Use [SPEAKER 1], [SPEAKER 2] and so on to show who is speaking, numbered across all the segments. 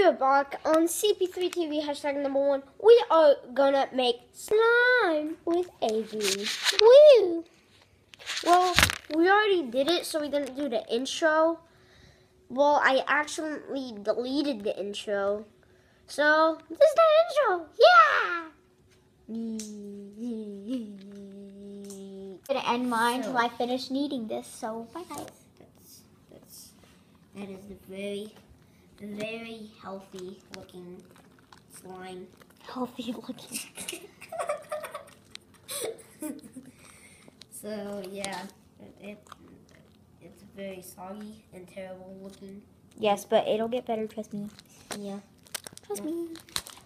[SPEAKER 1] we are back on CP3 TV hashtag number one. We are gonna make slime with Avery. Woo! Well, we already did it, so we didn't do the intro. Well, I accidentally deleted the intro. So, this is the intro. Yeah!
[SPEAKER 2] I'm gonna end mine
[SPEAKER 1] So-
[SPEAKER 2] till I finish kneading this. So bye guys.
[SPEAKER 1] That's, that's, that is the very, very healthy looking slime.
[SPEAKER 2] Healthy looking.
[SPEAKER 1] so yeah, it, it it's very soggy and terrible looking.
[SPEAKER 2] Yes, but it'll get better. Trust me.
[SPEAKER 1] Yeah.
[SPEAKER 2] Trust me.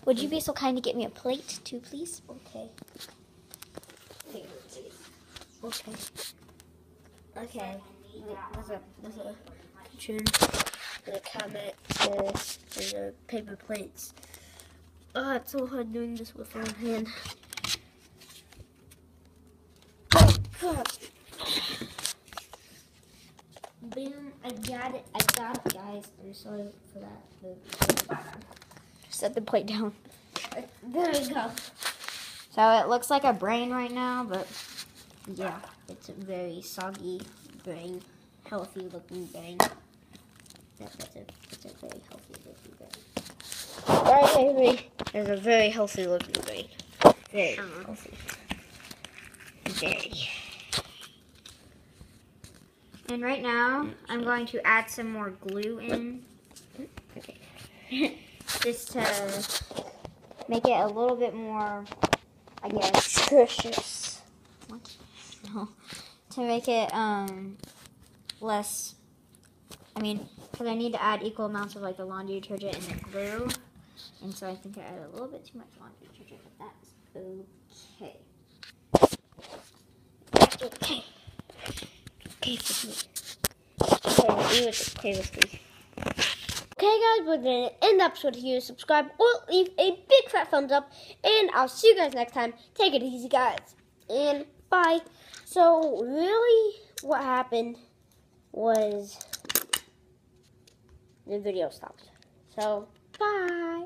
[SPEAKER 2] Would you be so kind to get me a plate too, please?
[SPEAKER 1] Okay. Okay. Okay. There's a there's a kitchen, and a cabinet, and a paper plates. Oh, it's so hard doing this with one hand. Oh, God. Boom! I got it. I got it, guys. I'm sorry for that.
[SPEAKER 2] Set the plate down.
[SPEAKER 1] There we go.
[SPEAKER 2] So it looks like a brain right now, but
[SPEAKER 1] Yeah, it's a very soggy brain, healthy looking brain. That, that's a that's a very healthy looking brain. Right, Avery? There's a very healthy looking brain. Very healthy. Very.
[SPEAKER 2] and right now I'm going to add some more glue in, just to make it a little bit more, I guess.
[SPEAKER 1] Nutritious.
[SPEAKER 2] What? No. To make it um less. I mean, because I need to add equal amounts of like the laundry detergent and the glue, and so I think I added a little bit too much laundry detergent, but that's okay.
[SPEAKER 1] Okay. Okay. Okay, okay me. Okay, guys, we're gonna end the episode here. Subscribe or leave a big fat thumbs up, and I'll see you guys next time. Take it easy, guys, and bye. So, really, what happened was the video stops. So, bye!